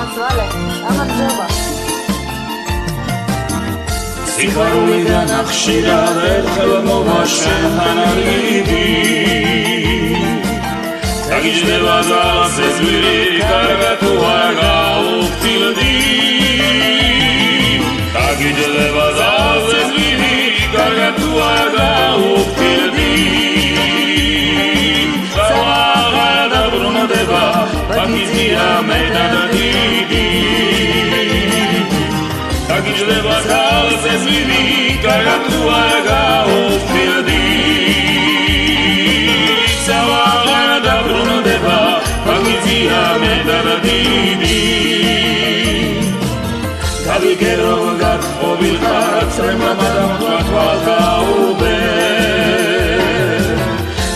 ნაცვალე გამარჯობა. სიხარულიდან ახშირად ერთხელ მოვაშენ ანარიდი დაგიჯდება ძალას ეს ვირი კარგა თუ არ გაუფთილდი დაგიჯდება ძალას ეს ვირი კარგა თუ არ გაუფთილდი ბაქიზია მე დაგიჯდება თავს ეს ვირი კარგად თუ არ გაუფრდი სავალა დაბრუნდება ბაქიზია მე დადიდი გავიგერო გათხოვილ ხარც მე მამა და თვალ გაუბე.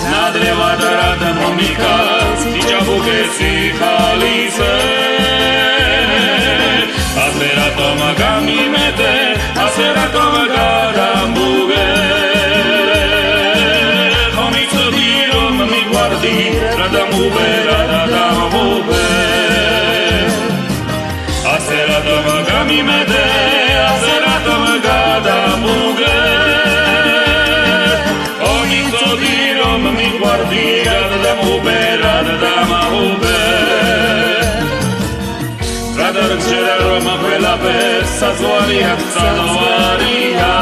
ნადრევა და რა მომიკა სიჯაბუკესი ხალიზე რატომ გამიმეთე ასე რატომ გადამბუგე ხომიცოდი რომ მიგვარდი რა დამუბე რა დამუბე ასე რატომ გამიმეთე ასე რატომ გადამბუგე ხომიცოდი რომ მიგვარდი რა დამუბე რა დამუბე გადარჩერა რომ ყველაფერს საზღვარი აქვს ძალოვარია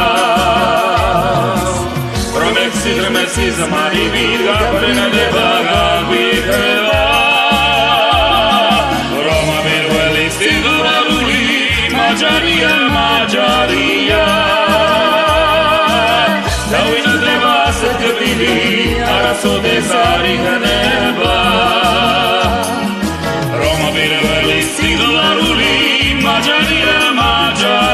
რომ ექსიდრმესი ზმარი ვირგა ფრენდება გაგვიქება რომ ამერველი სიგურული მაჯარია მაჯარია. დავინდება ასეთები არასოდეს არ იქნება Maria Magia.